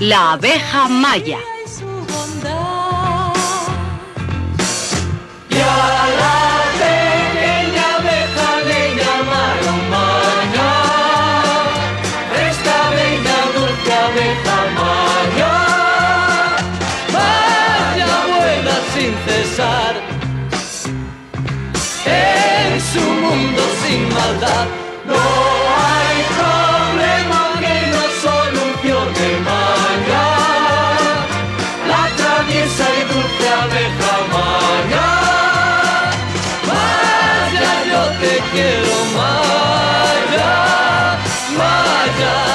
La abeja maya. Y a la pequeña abeja le llamaron Maya. Esta bella dulce abeja Maya. Vaya buena sin cesar. En su mundo sin maldad. tiesa y dulce abeja mala. Maya, yo te quiero, Maya, Maya.